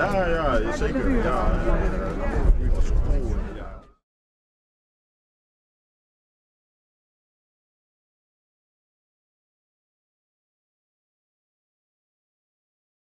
Ja, ja, zeker. Ja.